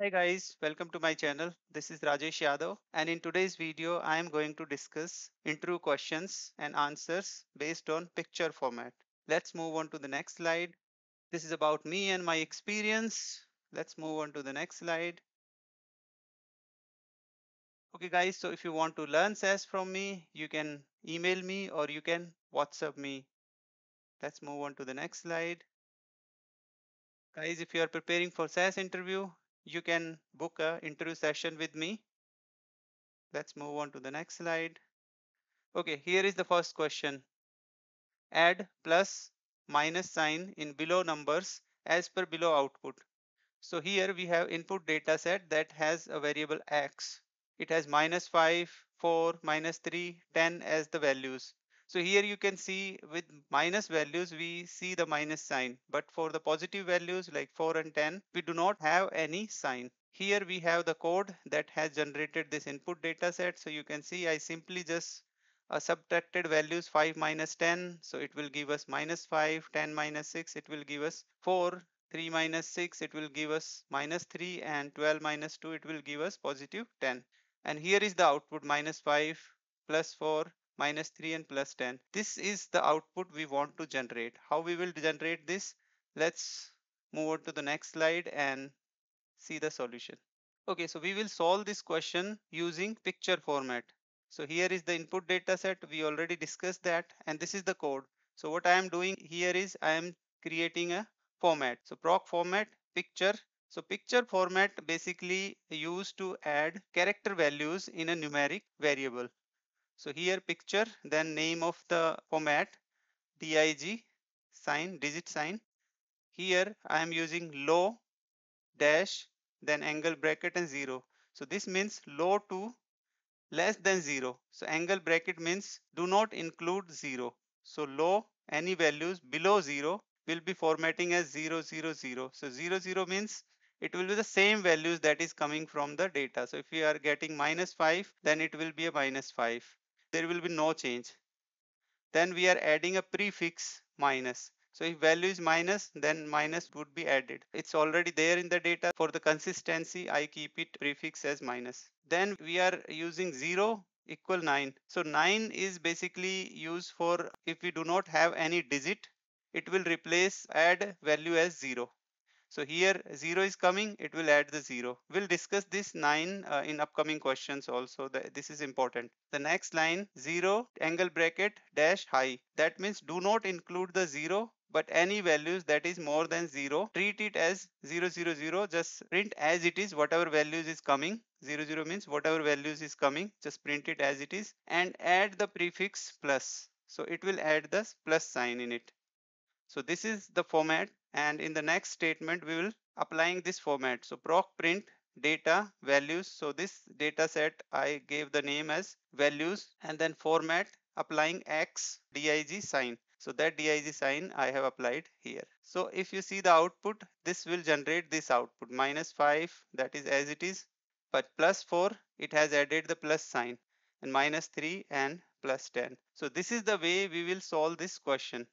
Hi guys, welcome to my channel. This is Rajesh Yadav and in today's video I am going to discuss interview questions and answers based on picture format. Let's move on to the next slide. This is about me and my experience. Let's move on to the next slide. Okay guys, so if you want to learn SAS from me, you can email me or you can WhatsApp me. Let's move on to the next slide. Guys, if you are preparing for SAS interview, you can book a interview session with me. Let's move on to the next slide. Okay, here is the first question. Add plus minus sign in below numbers as per below output. So here we have input data set that has a variable x. It has minus 5, 4, minus 3, 10 as the values. So here you can see with minus values, we see the minus sign. But for the positive values like 4 and 10, we do not have any sign. Here we have the code that has generated this input data set. So you can see I simply just uh, subtracted values 5 minus 10. So it will give us minus 5, 10 minus 6, it will give us 4, 3 minus 6, it will give us minus 3 and 12 minus 2, it will give us positive 10. And here is the output minus 5 plus 4 minus 3 and plus 10. This is the output we want to generate. How we will generate this? Let's move on to the next slide and see the solution. Okay, so we will solve this question using picture format. So here is the input data set. We already discussed that and this is the code. So what I am doing here is I am creating a format. So proc format picture. So picture format basically used to add character values in a numeric variable. So here picture, then name of the format, dig sign, digit sign. Here I am using low dash, then angle bracket and zero. So this means low to less than zero. So angle bracket means do not include zero. So low, any values below zero will be formatting as zero, zero, zero. So zero, zero means it will be the same values that is coming from the data. So if we are getting minus 5, then it will be a minus 5 there will be no change. Then we are adding a prefix minus. So if value is minus, then minus would be added. It's already there in the data. For the consistency, I keep it prefix as minus. Then we are using 0 equal 9. So 9 is basically used for if we do not have any digit, it will replace add value as 0. So here 0 is coming, it will add the 0. We'll discuss this 9 uh, in upcoming questions also. This is important. The next line 0 angle bracket dash high. That means do not include the 0 but any values that is more than 0 treat it as 0 0 0 just print as it is whatever values is coming 0 0 means whatever values is coming just print it as it is and add the prefix plus so it will add the plus sign in it so this is the format and in the next statement we will applying this format. So proc print data values. So this data set I gave the name as values and then format applying x dig sign. So that dig sign I have applied here. So if you see the output, this will generate this output minus 5 that is as it is but plus 4 it has added the plus sign and minus 3 and plus 10. So this is the way we will solve this question.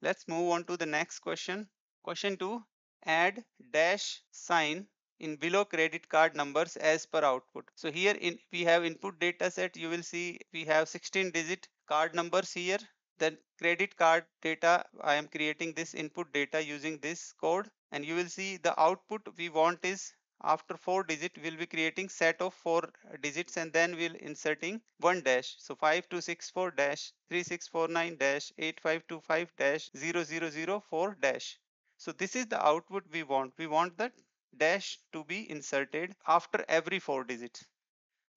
Let's move on to the next question. Question 2. Add dash sign in below credit card numbers as per output. So here in we have input data set. You will see we have 16 digit card numbers here. Then credit card data, I am creating this input data using this code and you will see the output we want is after four digit we'll be creating set of four digits and then we'll inserting one dash. So 5264 dash 3649 dash 8525 dash 0004 dash. So this is the output we want. We want that dash to be inserted after every four digits.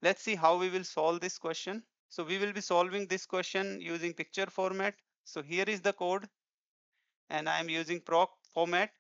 Let's see how we will solve this question. So we will be solving this question using picture format. So here is the code and i am using proc format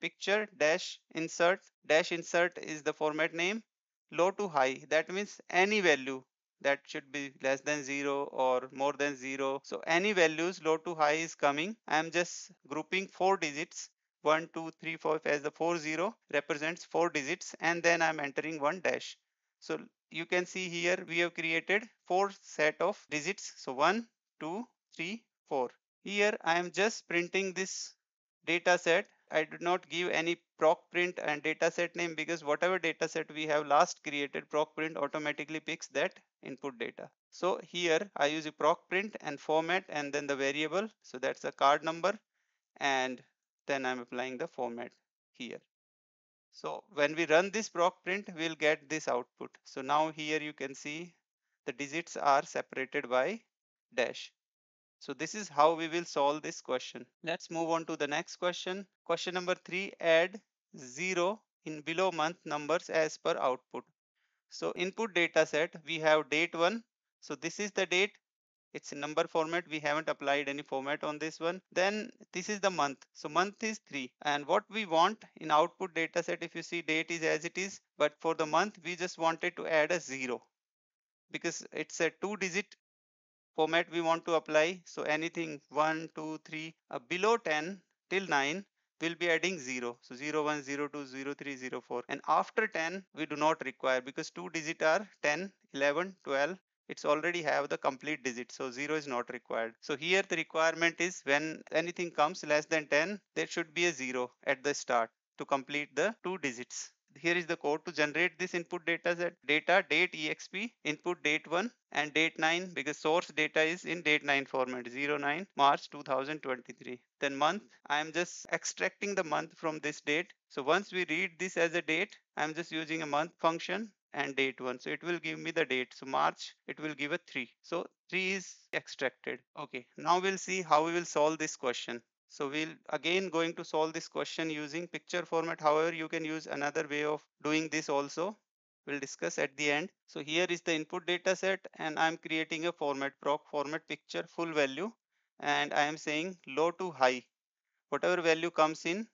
picture dash insert dash insert is the format name low to high. That means any value that should be less than 0 or more than 0 so any values low to high is coming. I am just grouping four digits. 1 2 3 4 as the four zero represents four digits and then i'm entering one dash. So you can see here we have created four set of digits. So 1 2 3 4 here i am just printing this data set I did not give any proc print and dataset name because whatever dataset we have last created proc print automatically picks that input data. So here I use a proc print and format and then the variable. So that's the card number and then I'm applying the format here. So when we run this proc print, we'll get this output. So now here you can see the digits are separated by dash. So this is how we will solve this question. Let's move on to the next question. Question number three, add zero in below month numbers as per output. So input data set, we have date one. So this is the date it's number format we haven't applied any format on this one then this is the month so month is 3 and what we want in output data set if you see date is as it is but for the month we just wanted to add a 0 because it's a two digit format we want to apply. So anything 1 2 3 uh, below 10 till 9 we'll be adding 0 so 0 1 0 2 0 3 0 4 and after 10 we do not require because two digit are 10 11 12 it's already have the complete digit. So 0 is not required. So here the requirement is when anything comes less than 10 there should be a 0 at the start to complete the two digits here is the code to generate this input data set. Data date exp input date 1 and date 9 because source data is in date 9 format 09 march 2023 then month i am just extracting the month from this date. So once we read this as a date i'm just using a month function and date one. So it will give me the date. So march it will give a 3 so 3 is extracted. Okay now we'll see how we will solve this question so we'll again going to solve this question using picture format. However you can use another way of doing this also. We'll discuss at the end. So here is the input data set and i'm creating a format proc format picture full value. And i am saying low to high. Whatever value comes in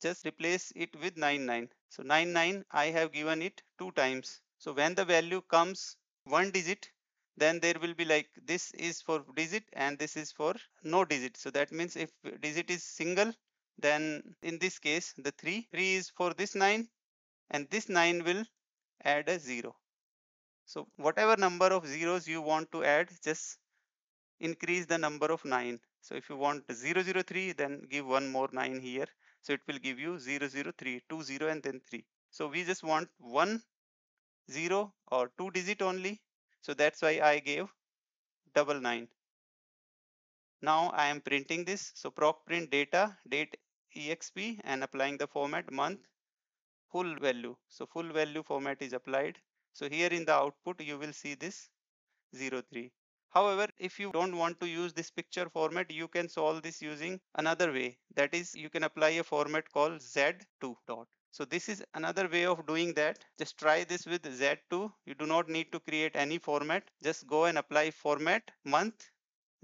just replace it with 99 so 99 I have given it two times. So when the value comes one digit then there will be like this is for digit and this is for no digit so that means if digit is single then in this case the 3 3 is for this 9 and this 9 will add a 0 so whatever number of zeros you want to add just increase the number of 9 so if you want 003 then give one more 9 here so it will give you 0, 0, 3, 2, 0 and then 3. So we just want one 0 or two digit only. So that's why I gave double nine. Now I am printing this. So proc print data, date exp and applying the format month full value. So full value format is applied. So here in the output you will see this 03. However, if you don't want to use this picture format, you can solve this using another way. That is, you can apply a format called Z2 dot. So this is another way of doing that. Just try this with Z2. You do not need to create any format. Just go and apply format month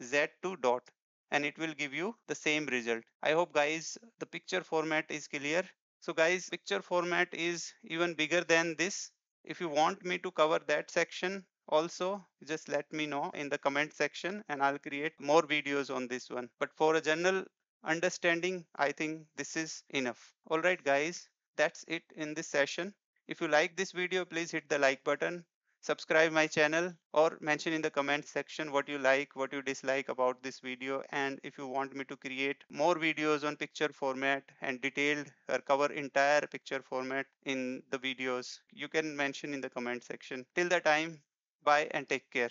Z2 dot and it will give you the same result. I hope guys the picture format is clear. So guys picture format is even bigger than this. If you want me to cover that section also just let me know in the comment section and I'll create more videos on this one but for a general understanding I think this is enough alright guys that's it in this session. If you like this video please hit the like button subscribe my channel or mention in the comment section what you like what you dislike about this video. And if you want me to create more videos on picture format and detailed or cover entire picture format in the videos you can mention in the comment section. Till the time Bye and take care.